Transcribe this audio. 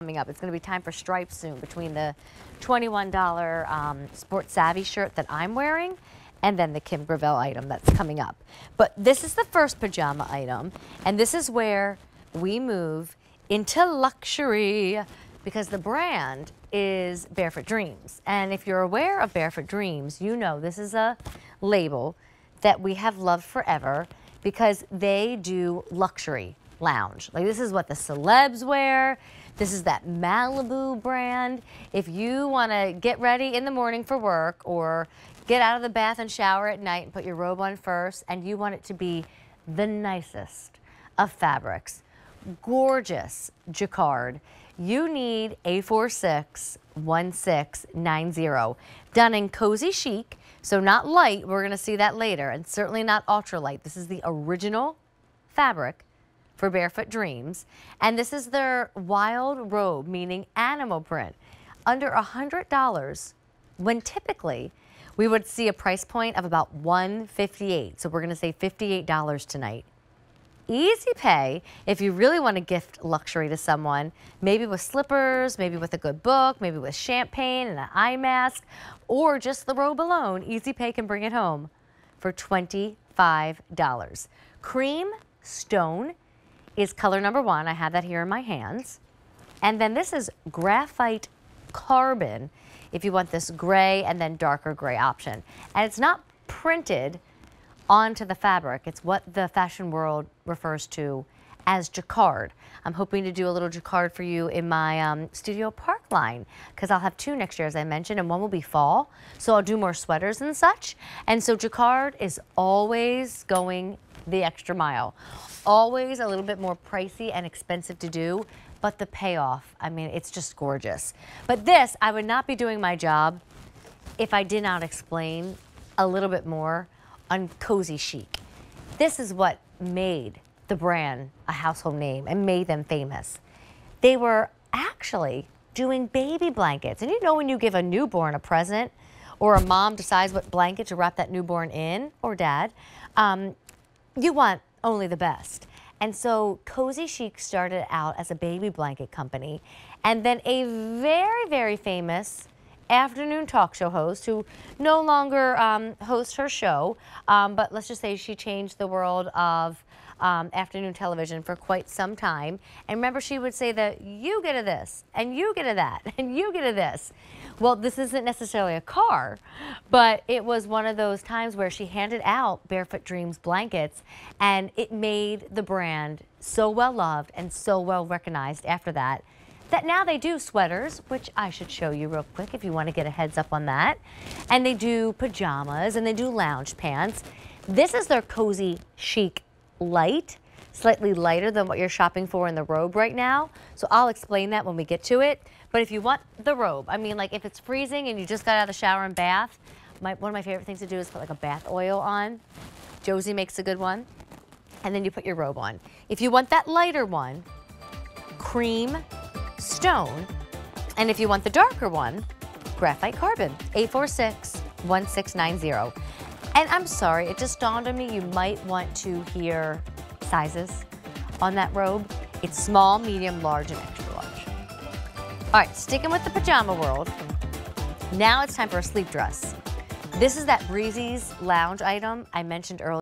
coming up. It's going to be time for stripes soon between the $21 um, Sport Savvy shirt that I'm wearing and then the Kim Gravel item that's coming up. But this is the first pajama item, and this is where we move into luxury because the brand is Barefoot Dreams. And if you're aware of Barefoot Dreams, you know this is a label that we have loved forever because they do luxury lounge. Like this is what the celebs wear. This is that Malibu brand. If you want to get ready in the morning for work or get out of the bath and shower at night and put your robe on first and you want it to be the nicest of fabrics, gorgeous jacquard, you need A461690. Done in cozy chic, so not light, we're gonna see that later, and certainly not ultralight. This is the original fabric for Barefoot Dreams. And this is their wild robe, meaning animal print, under $100 when typically we would see a price point of about 158 So we're going to say $58 tonight. Easy pay if you really want to gift luxury to someone, maybe with slippers, maybe with a good book, maybe with champagne and an eye mask, or just the robe alone. Easy pay can bring it home for $25. Cream Stone is color number one. I have that here in my hands. And then this is graphite carbon if you want this gray and then darker gray option. And it's not printed onto the fabric. It's what the fashion world refers to as jacquard. I'm hoping to do a little jacquard for you in my um, Studio Park line because I'll have two next year, as I mentioned, and one will be fall. So I'll do more sweaters and such. And so jacquard is always going the extra mile. Always a little bit more pricey and expensive to do, but the payoff, I mean, it's just gorgeous. But this, I would not be doing my job if I did not explain a little bit more on Cozy Chic. This is what made the brand a household name and made them famous. They were actually doing baby blankets. And you know when you give a newborn a present or a mom decides what blanket to wrap that newborn in, or dad, um, you want only the best. And so Cozy Chic started out as a baby blanket company and then a very, very famous afternoon talk show host who no longer um, hosts her show, um, but let's just say she changed the world of um, afternoon television for quite some time. And remember, she would say that you get a this, and you get a that, and you get a this. Well, this isn't necessarily a car, but it was one of those times where she handed out Barefoot Dreams blankets, and it made the brand so well loved and so well recognized after that that now they do sweaters, which I should show you real quick if you want to get a heads up on that. And they do pajamas and they do lounge pants. This is their cozy chic light, slightly lighter than what you're shopping for in the robe right now. So I'll explain that when we get to it. But if you want the robe, I mean, like if it's freezing and you just got out of the shower and bath, my, one of my favorite things to do is put like a bath oil on. Josie makes a good one. And then you put your robe on. If you want that lighter one, cream stone. And if you want the darker one, graphite carbon, 846-1690. And I'm sorry, it just dawned on me you might want to hear sizes on that robe. It's small, medium, large, and extra large. All right, sticking with the pajama world. Now it's time for a sleep dress. This is that Breezies lounge item I mentioned earlier.